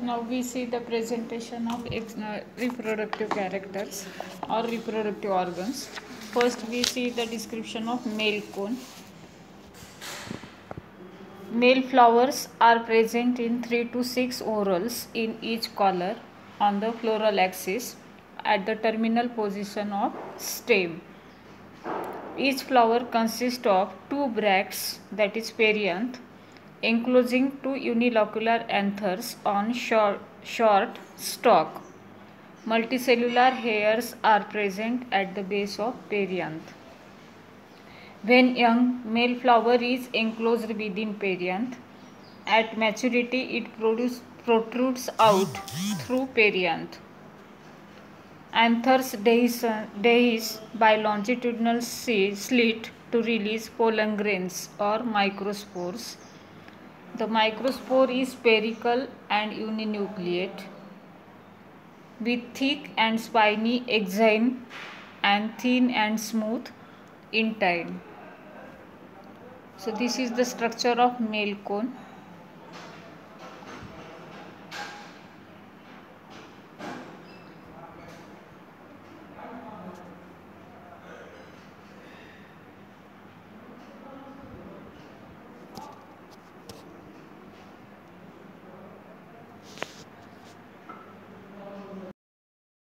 Now we see the presentation of uh, reproductive characters or reproductive organs. First we see the description of male cone. Male flowers are present in 3 to 6 whorls in each collar on the floral axis at the terminal position of stem. Each flower consists of two bracts that is perianth enclosing two unilocular anthers on short, short stalk. Multicellular hairs are present at the base of perianth. When young, male flower is enclosed within perianth. At maturity, it produce, protrudes out through perianth. Anthers dehisce by longitudinal slit to release pollen grains or microspores. The microspore is spherical and uninucleate with thick and spiny exine and thin and smooth intine. So this is the structure of male cone.